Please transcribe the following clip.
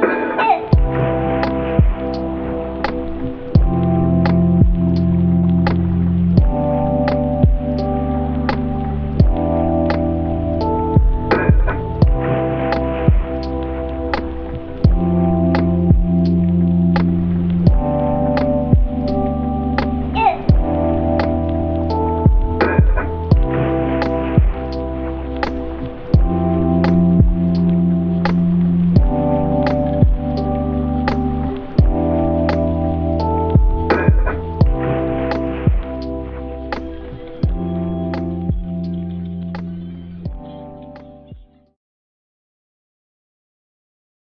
Música